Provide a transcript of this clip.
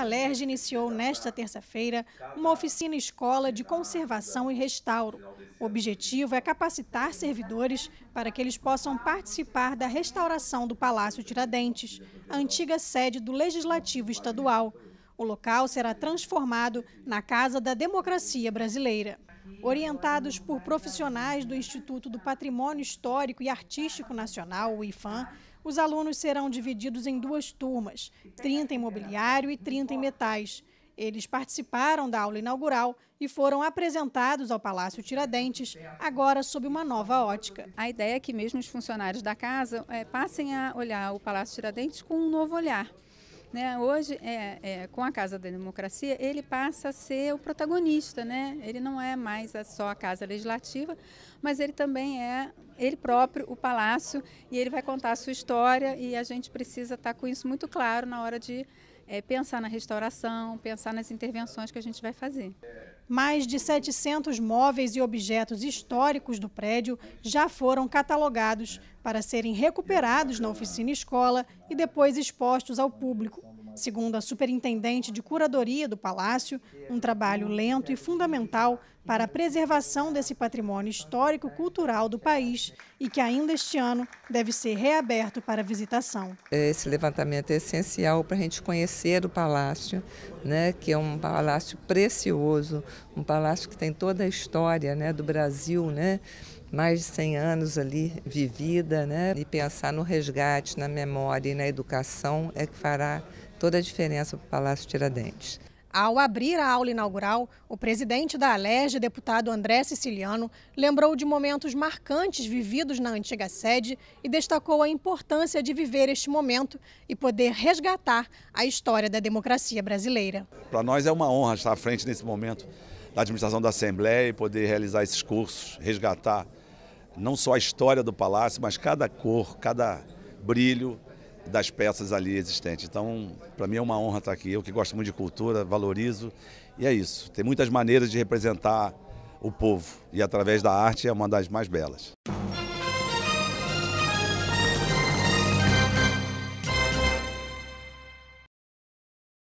da Alerj iniciou nesta terça-feira uma oficina escola de conservação e restauro. O objetivo é capacitar servidores para que eles possam participar da restauração do Palácio Tiradentes, a antiga sede do Legislativo Estadual. O local será transformado na Casa da Democracia Brasileira. Orientados por profissionais do Instituto do Patrimônio Histórico e Artístico Nacional, o IFAM, os alunos serão divididos em duas turmas, 30 em mobiliário e 30 em metais. Eles participaram da aula inaugural e foram apresentados ao Palácio Tiradentes, agora sob uma nova ótica. A ideia é que mesmo os funcionários da casa é, passem a olhar o Palácio Tiradentes com um novo olhar. Né? Hoje, é, é, com a Casa da Democracia, ele passa a ser o protagonista. Né? Ele não é mais só a Casa Legislativa, mas ele também é ele próprio, o Palácio, e ele vai contar a sua história e a gente precisa estar com isso muito claro na hora de é, pensar na restauração, pensar nas intervenções que a gente vai fazer. Mais de 700 móveis e objetos históricos do prédio já foram catalogados para serem recuperados na oficina escola e depois expostos ao público. Segundo a superintendente de curadoria do Palácio, um trabalho lento e fundamental para a preservação desse patrimônio histórico-cultural do país e que ainda este ano deve ser reaberto para visitação. Esse levantamento é essencial para a gente conhecer o palácio, né, que é um palácio precioso, um palácio que tem toda a história né, do Brasil, né, mais de 100 anos ali vivida, né, e pensar no resgate, na memória e na educação é que fará toda a diferença para o Palácio Tiradentes. Ao abrir a aula inaugural, o presidente da Alerj, deputado André Siciliano, lembrou de momentos marcantes vividos na antiga sede e destacou a importância de viver este momento e poder resgatar a história da democracia brasileira. Para nós é uma honra estar à frente nesse momento da administração da Assembleia e poder realizar esses cursos, resgatar não só a história do palácio, mas cada cor, cada brilho, das peças ali existentes. Então, para mim é uma honra estar aqui. Eu que gosto muito de cultura, valorizo. E é isso. Tem muitas maneiras de representar o povo. E através da arte é uma das mais belas.